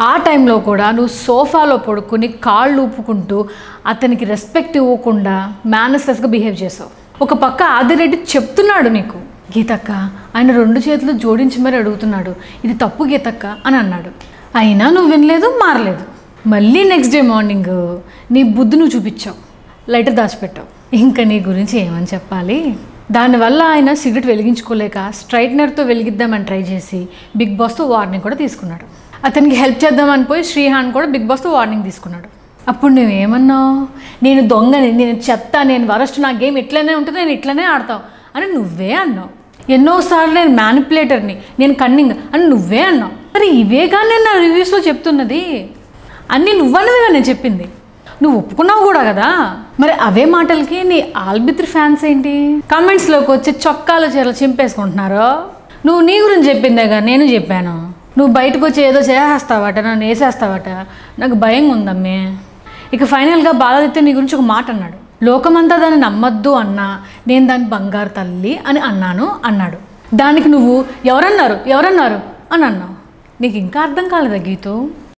ఆ టైంలో కూడా నువ్వు సోఫాలో పడుకుని కాళ్ళు ఊపుకుంటూ అతనికి రెస్పెక్ట్ ఇవ్వకుండా మేనస్లెస్గా బిహేవ్ చేసావు. ఒక పక్క ఆదిరెడ్డి చెప్తున్నాడు నీకు గీతక్క ఆయన రెండు చేతులు జోడించి మరీ అడుగుతున్నాడు. ఇది తప్పు గీతక్క అని అన్నాడు. అయినా నువ్వు వినలేదు మారలేదు. మళ్ళీ నెక్స్ట్ డే మార్నింగ్ నీ బుద్ధి నువ్వు చూపించావు. లైటర్ దాచిపెట్టావు. ఇంకా నీ గురించి ఏమని చెప్పాలి? దానివల్ల ఆయన సిగరెట్ వెలిగించుకోలేక స్ట్రైట్నర్తో వెలిగిద్దామని ట్రై చేసి బిగ్ బాస్తో వార్నింగ్ కూడా తీసుకున్నాడు. అతనికి హెల్ప్ చేద్దామని పోయి శ్రీహాన్ కూడా బిగ్ బాస్తో వార్నింగ్ తీసుకున్నాడు. అప్పుడు నువ్వేమన్నావు నేను దొంగని నేను చెత్త నేను వరస్ట్ నా గేమ్ ఇట్లనే ఉంటుంది నేను ఇట్లనే ఆడతావు అని నువ్వే అన్నావు. ఎన్నోసార్లు నేను మ్యానిపులేటర్ని నేను కన్నింగ్ అని నువ్వే అన్నావు. మరి ఇవే కానీ నేను నా రివ్యూస్లో చెప్తున్నది? అన్నీ నువ్వన్నదిగా నేను చెప్పింది. నువ్వు ఒప్పుకున్నావు కూడా కదా? మరి అవే మాటలకి నీ ఆల్బిత్రి ఫ్యాన్స్ ఏంటి? కామెంట్స్లోకి వచ్చి చొక్కాలు చీరలు చింపేసుకుంటున్నారు? నువ్వు నీ గురించి చెప్పిందేగా నేను చెప్పాను. నువ్వు బయటకు వచ్చి ఏదో చేసేస్తావట నన్ను వేసేస్తావట నాకు భయం ఉందమ్మే. ఇక ఫైనల్గా బాలాదిత్య నీ గురించి ఒక మాట అన్నాడు. లోకమంతా దాన్ని నమ్మద్దు అన్నా నేను దాని బంగారు తల్లి అని అన్నాను అన్నాడు. దానికి నువ్వు ఎవరన్నారు ఎవరన్నారు అని అన్నావు. నీకు ఇంకా అర్థం కాలేదా గీతూ?